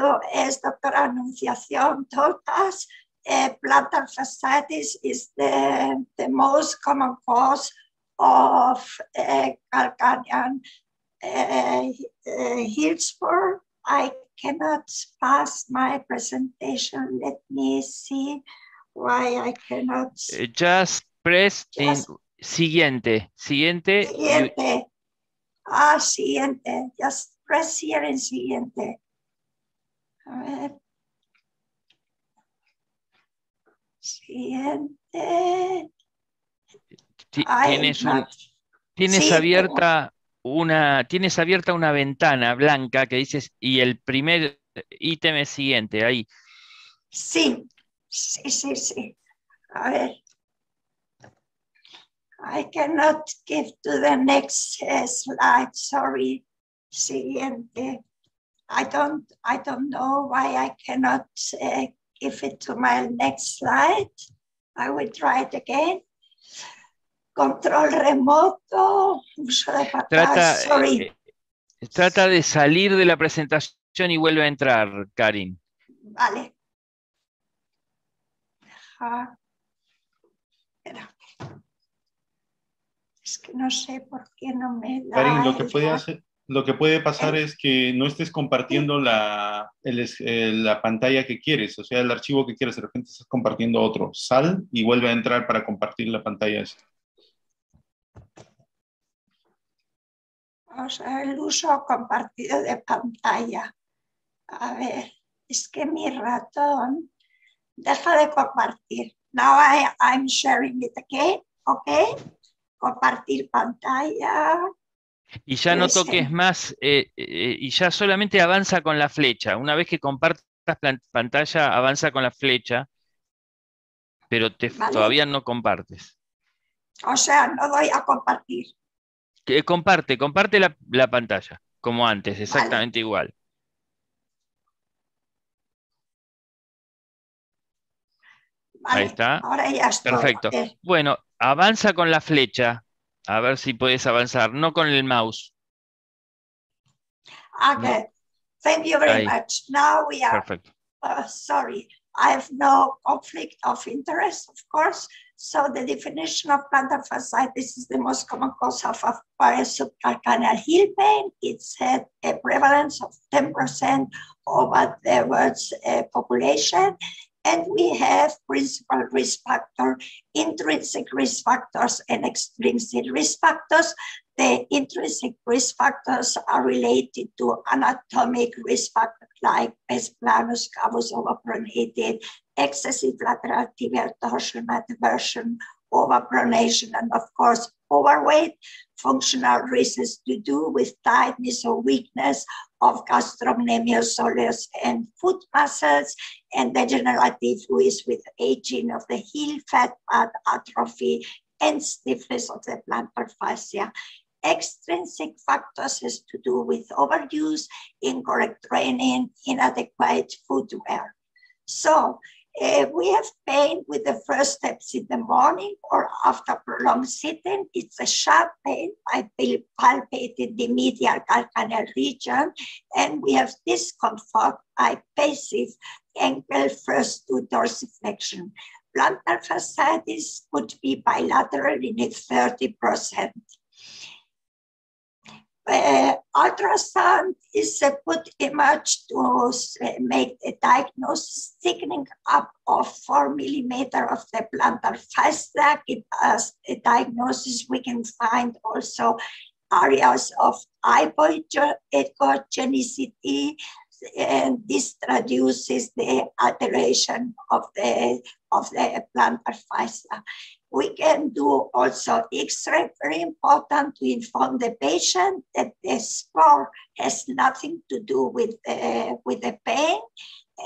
you, as Dr. Anunciación told us, uh, plantar fasciitis is the, the most common cause of uh, calcanean uh, uh, heel spur. I cannot pass my presentation. Let me see why I cannot. Just press Just- in siguiente, siguiente. you- Ah, siguiente. Just press here en siguiente. A ver. Siguiente. tienes un- no. tienes Sí, abierta una, tienes abierta una ventana blanca que dices, y el primer ítem es siguiente, ahí. Sí, sí, sí, sí. A ver. I cannot give to the next slide, sorry. Siguiente. I don't, I don't know why I cannot uh, give it to my next slide. I will try it again. Control remoto, uso de Trata, pantalla, sorry. eh, eh, trata de salir de la presentación y vuelve a entrar, Karin. Vale. Deja. Espera. Es que no sé por qué no me da. Karin, lo que puede hacer, lo que puede pasar es que no estés compartiendo la, el eh, la pantalla que quieres, o sea, el archivo que quieres, de repente estás compartiendo otro. Sal y vuelve a entrar para compartir la pantalla. esa. O sea, el uso compartido de pantalla. A ver, es que mi ratón deja de compartir. Now I, I'm sharing it again, ¿ok? Compartir pantalla. Y ya no toques más, eh, eh, y ya solamente avanza con la flecha. Una vez que compartas pantalla, avanza con la flecha, pero te, Vale. todavía no compartes. O sea, no doy a compartir. Que comparte, comparte la, la pantalla, como antes, exactamente igual. Vale, Ahí está. Ahora ya estoy. Perfecto. Bueno, avanza con la flecha, a ver si puedes avanzar, no con el mouse. Okay. Thank you very Ahí. much. Now we are, Perfect. uh, sorry, I have no conflict of interest, of course. So the definition of plantar fasciitis is the most common cause of acquired subcalcaneal heel pain. It's had a prevalence of 10% over the world's uh, population. And we have principal uh, risk factor, intrinsic risk factors and extrinsic risk factors. The intrinsic risk factors are related to anatomic risk factors like pes planus, cavus overpronated, excessive lateral tibial torsion, adversion, overpronation, and of course, overweight. Functional reasons to do with tightness or weakness of gastrocnemius soleus and foot muscles, and degenerative risk with aging of the heel fat pad atrophy and stiffness of the plantar fascia. Extrinsic factors has to do with overuse, incorrect training, inadequate footwear. So uh, we have pain with the first steps in the morning or after prolonged sitting. It's a sharp pain. I palpated the medial calcaneal region, and we have discomfort I passive ankle first to dorsiflexion. Plantar fasciitis could be bilateral in 30%. Uh, ultrasound is a good image to make the diagnosis thickening up of four millimeter of the plantar fascia. It as a diagnosis, we can find also areas of hypoechogenicity, and this traduces the alteration of the of the plantar fascia. We can do also X-ray, very important to inform the patient that the spore has nothing to do with the, with the pain.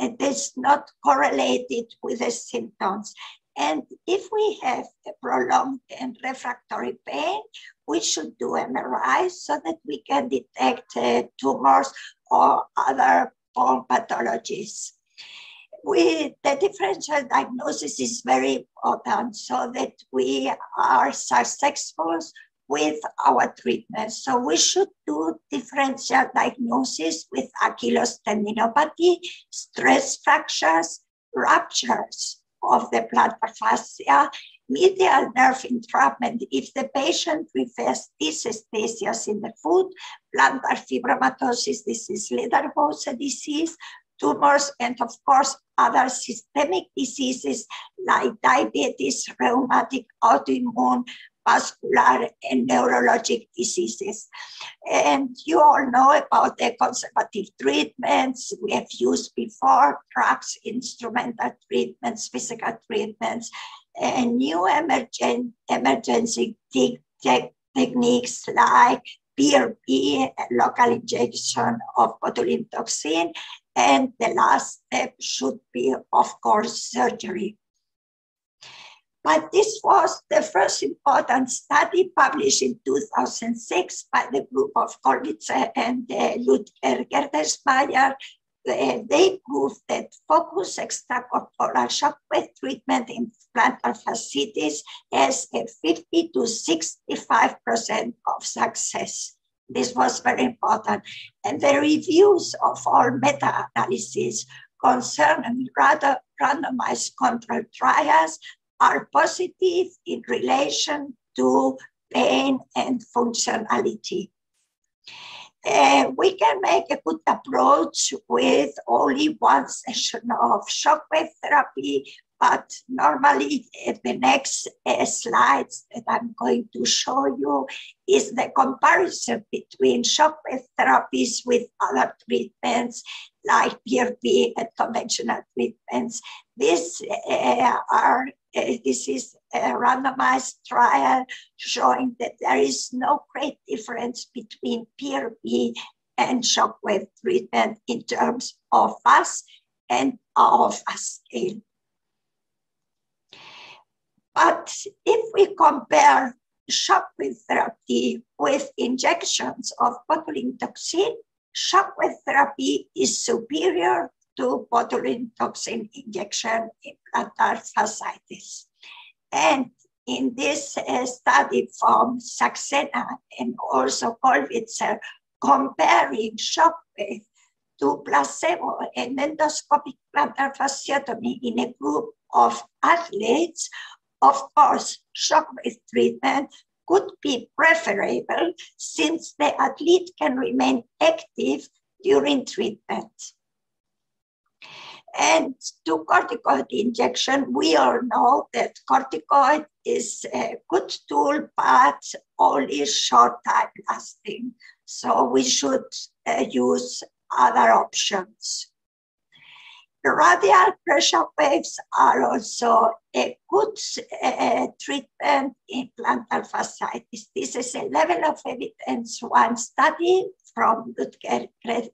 It is not correlated with the symptoms. And if we have a prolonged and refractory pain, we should do MRI so that we can detect uh, tumors or other bone pathologies we, the differential diagnosis is very important so that we are successful with our treatment. So we should do differential diagnosis with Achilles tendinopathy, stress fractures, ruptures of the plantar fascia, medial nerve entrapment if the patient refers dysesthesias in the foot, plantar fibromatosis, this is Ledderhose disease, tumors, and of course, other systemic diseases like diabetes, rheumatic, autoimmune, vascular, and neurologic diseases. And you all know about the conservative treatments we have used before, drugs, instrumental treatments, physical treatments, and new emergent, emergency te te techniques like PRP, local injection of botulinum toxin, and the last step should be, of course, surgery. But this was the first important study published in 2006 by the group of Gollwitzer and uh, Ludger Gerdesmeyer. Uh, they proved that focused extracorporeal shockwave treatment in plantar fasciitis has a 50 to 65% of success. This was very important. And the reviews of all meta-analyses concerning rather randomized controlled trials are positive in relation to pain and functionality. Uh, we can make a good approach with only one session of shockwave therapy but normally the next uh, slides that I'm going to show you is the comparison between shockwave therapies with other treatments like PRP and conventional treatments. These uh, are uh, this is a randomized trial showing that there is no great difference between PRP and shockwave treatment in terms of FAS and of a scale. But if we compare shockwave therapy with injections of botulinum toxin, shockwave therapy is superior to botulinum toxin injection in plantar fasciitis. And in this uh, study from Saxena and also Gollwitzer, comparing shockwave to placebo and endoscopic plantar fasciotomy in a group of athletes of course, shockwave treatment could be preferable since the athlete can remain active during treatment. And to corticoid injection, we all know that corticoid is a good tool, but only short time lasting. So we should uh, use other options. Radial pressure waves are also a good uh, treatment in plantar fasciitis. This is a level of evidence one study from Ludger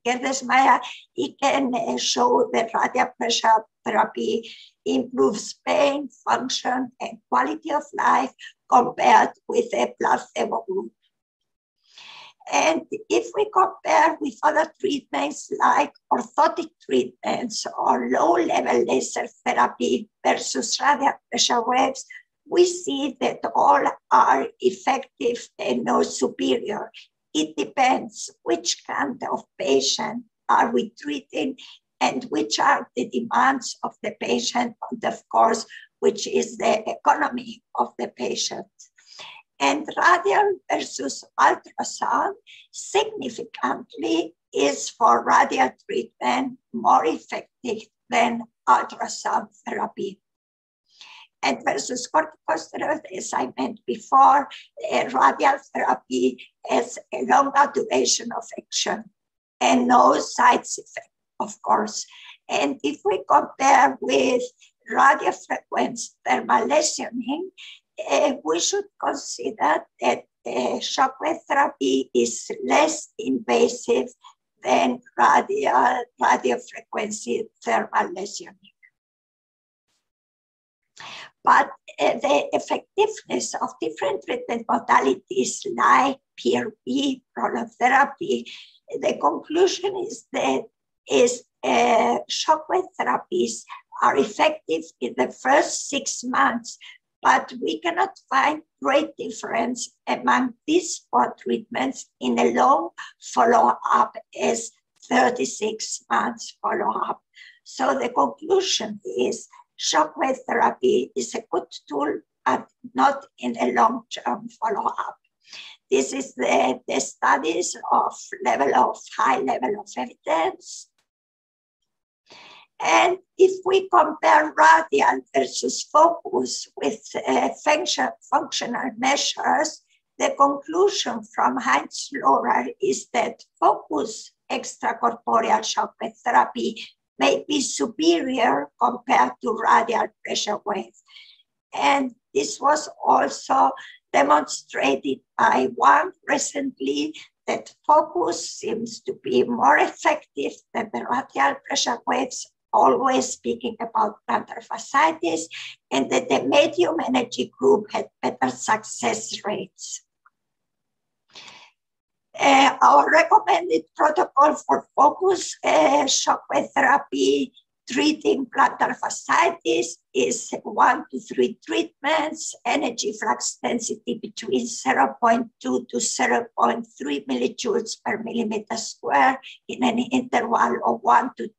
Gerdesmeyer. He can uh, show that radial pressure therapy improves pain, function, and quality of life compared with a placebo group. And if we compare with other treatments like orthotic treatments or low level laser therapy versus radial pressure waves, we see that all are effective and no superior. It depends which kind of patient are we treating and which are the demands of the patient, and of course, which is the economy of the patient and radial versus ultrasound significantly is for radial treatment more effective than ultrasound therapy. And versus corticosteroid, as I meant before, radial therapy has a longer duration of action and no side effect, of course. And if we compare with radiofrequency thermal lesioning, uh, we should consider that uh, shockwave therapy is less invasive than radio, radiofrequency thermal lesioning. But uh, the effectiveness of different treatment modalities like PRP, prolotherapy, the conclusion is that is uh, shockwave therapies are effective in the first six months but we cannot find great difference among these four treatments in a long follow-up as 36 months follow-up. So the conclusion is shockwave therapy is a good tool, but not in a long-term follow-up. This is the, the studies of level of high level of evidence and if we compare radial versus focus with uh, function, functional measures, the conclusion from Heinz Lohrer is that focus extracorporeal shock therapy may be superior compared to radial pressure waves. And this was also demonstrated by one recently that focus seems to be more effective than the radial pressure waves always speaking about plantar fasciitis and that the medium energy group had better success rates. Uh, our recommended protocol for focus uh, shockwave therapy treating plantar fasciitis is one to three treatments, energy flux density between 0.2 to 0.3 millijoules per millimeter square in an interval of one to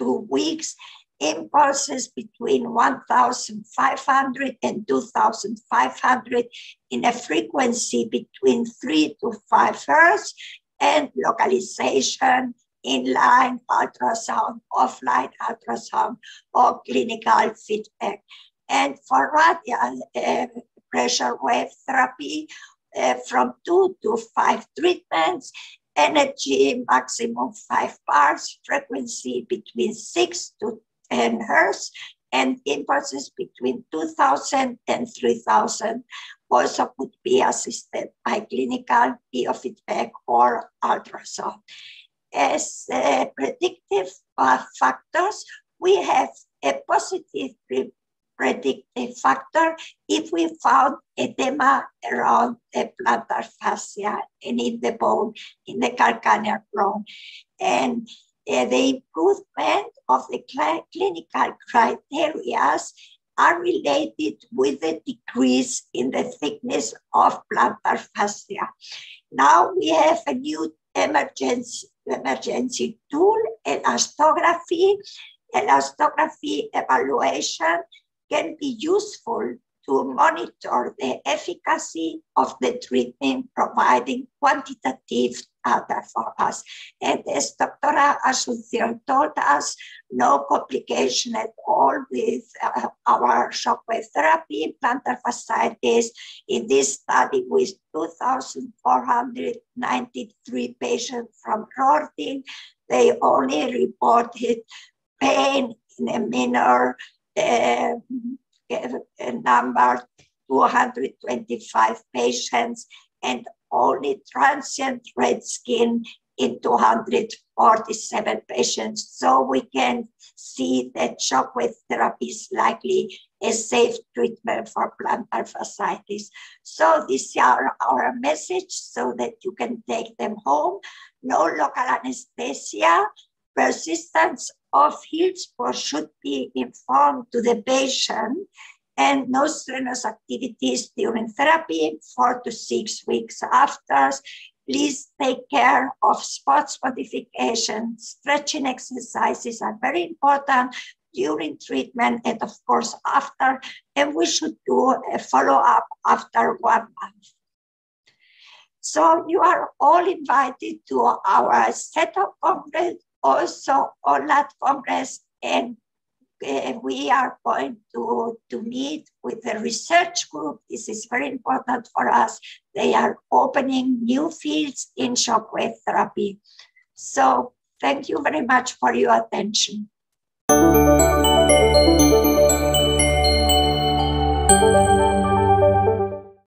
two weeks, impulses between 1,500 and 2,500 in a frequency between 3 to 5 hertz, and localization inline ultrasound, offline ultrasound, or clinical feedback. And for radial uh, pressure wave therapy, uh, from two to five treatments, energy maximum five bars, frequency between six to 10 hertz, and impulses between 2000 and 3000 also could be assisted by clinical biofeedback or ultrasound. As uh, predictive uh, factors, we have a positive predictive factor if we found edema around the plantar fascia and in the bone, in the calcaneal bone. And uh, the improvement of the cl clinical criteria are related with the decrease in the thickness of plantar fascia. Now we have a new emergency, emergency tool, elastography, elastography evaluation can be useful to monitor the efficacy of the treatment, providing quantitative data for us. And as Dr. Asuncion told us, no complication at all with uh, our shockwave therapy, plantar fasciitis. In this study with 2,493 patients from Rorting, they only reported pain in a minor uh, number 225 patients and only transient red skin in 247 patients. So we can see that shockwave therapy is likely a safe treatment for plantar fasciitis. So these are our message so that you can take them home. No local anesthesia, persistence of Hillsborough should be informed to the patient and no strenuous activities during therapy, four to six weeks after. Please take care of spots modification. Stretching exercises are very important during treatment and of course after, and we should do a follow-up after one month. So you are all invited to our setup congress also OLAT Congress, and uh, we are going to, to meet with the research group. This is very important for us. They are opening new fields in shockwave therapy. So thank you very much for your attention.